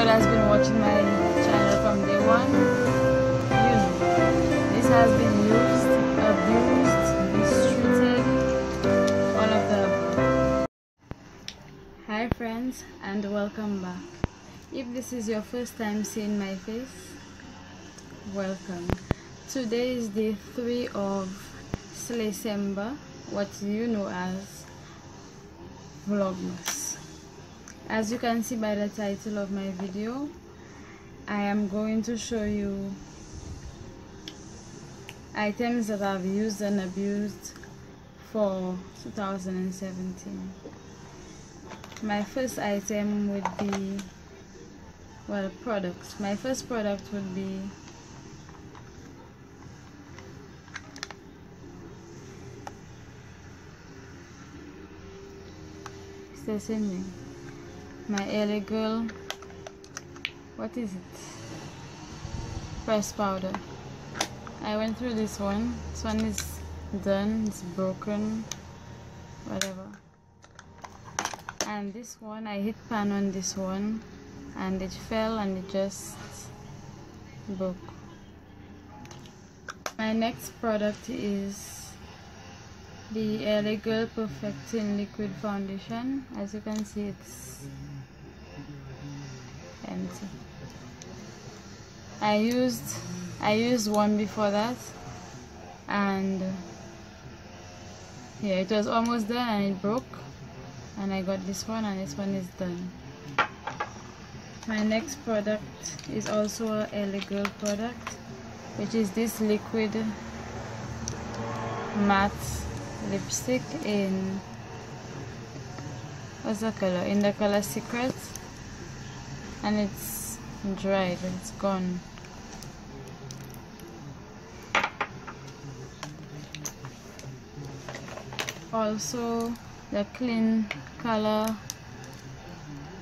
everybody has been watching my channel from day one, you know, this has been used, abused, mistreated, all of the. Hi friends and welcome back. If this is your first time seeing my face, welcome. Today is day 3 of December, what you know as Vlogmas as you can see by the title of my video I am going to show you items that I've used and abused for 2017 my first item would be well products. My first product would be it's my LA girl. What is it? Press powder. I went through this one. This one is done it's broken whatever. And this one I hit pan on this one and it fell and it just broke. My next product is the LA Girl Perfecting Liquid Foundation. As you can see it's empty. I used I used one before that and yeah it was almost done and it broke and I got this one and this one is done. My next product is also a LA product which is this liquid matte lipstick in what's the color? In the color secret and it's dried it's gone. Also the clean color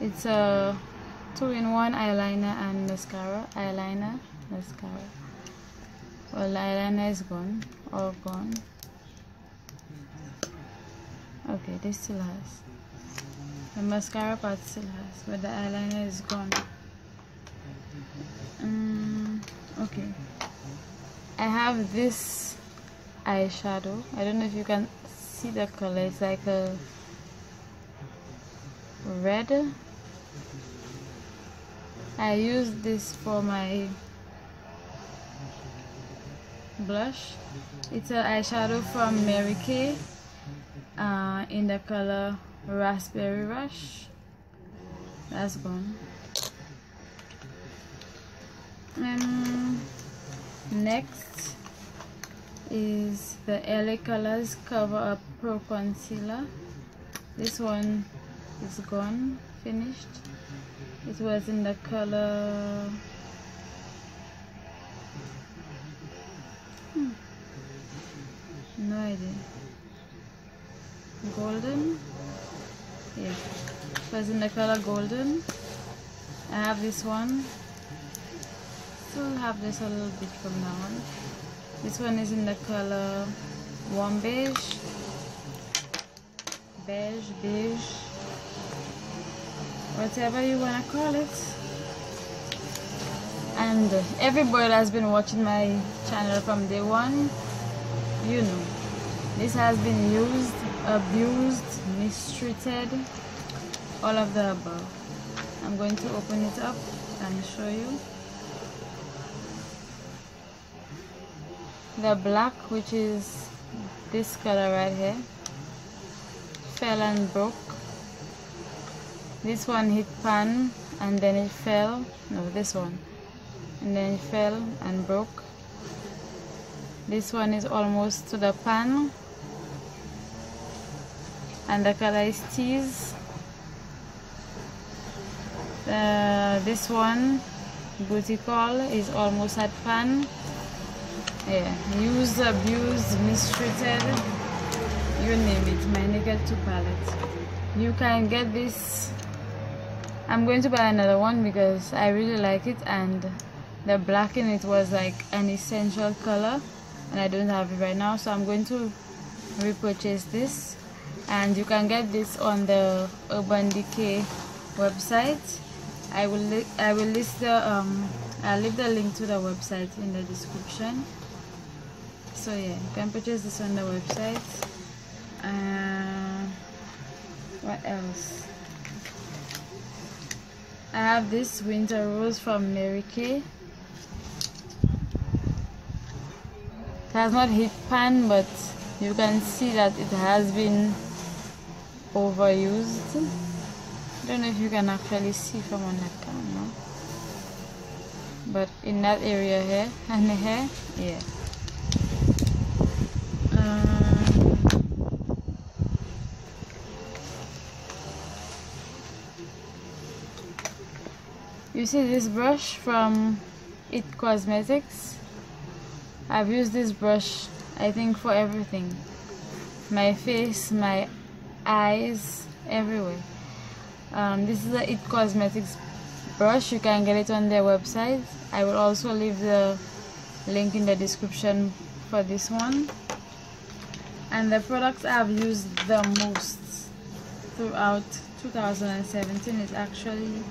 it's a two-in-one eyeliner and mascara eyeliner mascara. Well the eyeliner is gone all gone. Okay this still has the mascara part still has but the eyeliner is gone. Um, okay. I have this eyeshadow. I don't know if you can see the color. It's like a red. I use this for my blush. It's an eyeshadow from Mary Kay uh, in the color Raspberry Rush. That's gone. And next is the LA Colors Cover Up Pro Concealer. This one is gone, finished. It was in the color hmm. no idea golden yes was in the color golden? I have this one. Still have this a little bit from now on. This one is in the color warm beige. Beige beige. Whatever you want to call it. And everybody has been watching my channel from day one you know this has been used abused, mistreated, all of the above. I'm going to open it up and show you. The black, which is this color right here, fell and broke. This one hit pan and then it fell. No, this one. And then it fell and broke. This one is almost to the pan and the color is tease. Uh, this one booty call is almost at pan yeah used abused mistreated you name it my naked 2 palette you can get this. I'm going to buy another one because I really like it and the black in it was like an essential color and I don't have it right now so I'm going to repurchase this and you can get this on the Urban Decay website. I will I will list the um I'll leave the link to the website in the description. So yeah you can purchase this on the website. Uh, what else? I have this winter rose from Mary Kay. It has not hit pan but you can see that it has been overused. I don't know if you can actually see from on that camera. But in that area here and here yeah. Um, you see this brush from it cosmetics? I've used this brush I think for everything. My face my eyes everywhere. Um, this is the it cosmetics brush. You can get it on their website. I will also leave the link in the description for this one. And the products I've used the most throughout 2017 is actually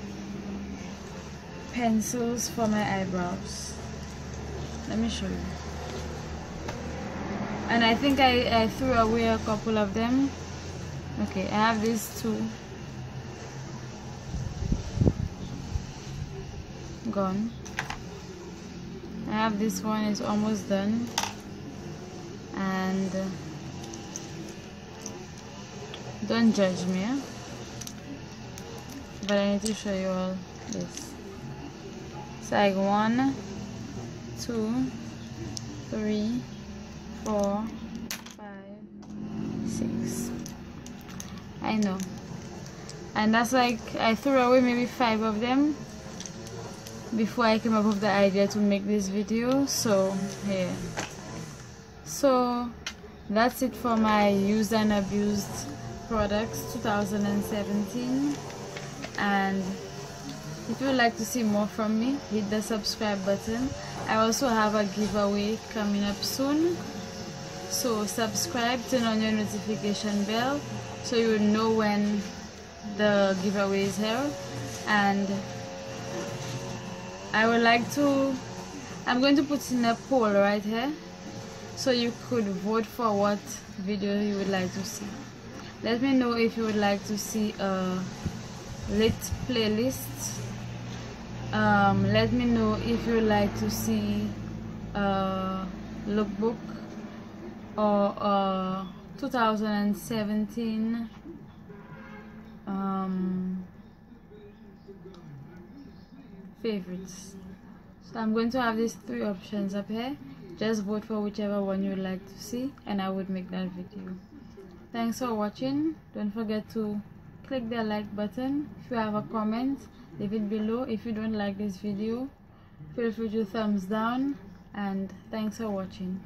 pencils for my eyebrows. Let me show you. And I think I, I threw away a couple of them okay I have these two. Gone. I have this one is almost done. And uh, don't judge me eh? but I need to show you all this. It's like one two three four five six I know. And that's like I threw away maybe five of them before I came up with the idea to make this video so yeah. So that's it for my used and abused products 2017 and if you would like to see more from me hit the subscribe button. I also have a giveaway coming up soon. So subscribe turn on your notification bell so you will know when the giveaway is here. And I would like to I'm going to put in a poll right here so you could vote for what video you would like to see. Let me know if you would like to see a lit playlist. Um, let me know if you would like to see a lookbook or a 2017 um, favorites. So I'm going to have these three options up here. Just vote for whichever one you would like to see and I would make that video. Thanks for watching. Don't forget to click the like button. If you have a comment leave it below. If you don't like this video feel free to thumbs down. And thanks for watching